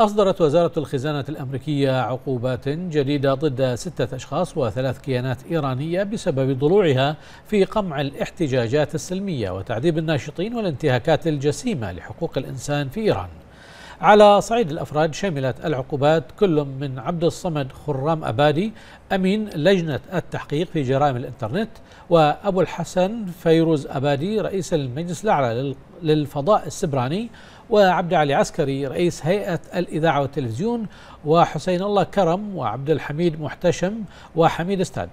أصدرت وزارة الخزانة الأمريكية عقوبات جديدة ضد ستة أشخاص وثلاث كيانات إيرانية بسبب ضلوعها في قمع الاحتجاجات السلمية وتعذيب الناشطين والانتهاكات الجسيمة لحقوق الإنسان في إيران. على صعيد الأفراد شملت العقوبات كل من عبد الصمد خرام أبادي أمين لجنة التحقيق في جرائم الإنترنت وأبو الحسن فيروز أبادي رئيس المجلس الأعلى للفضاء السبراني وعبد علي عسكري رئيس هيئة الإذاعة والتلفزيون وحسين الله كرم وعبد الحميد محتشم وحميد استاد.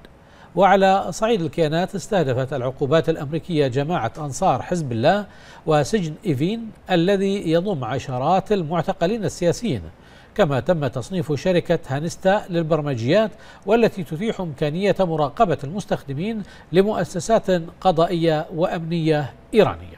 وعلى صعيد الكيانات استهدفت العقوبات الأمريكية جماعة أنصار حزب الله وسجن إيفين الذي يضم عشرات المعتقلين السياسيين. كما تم تصنيف شركة هانستا للبرمجيات والتي تتيح إمكانية مراقبة المستخدمين لمؤسسات قضائية وأمنية إيرانية.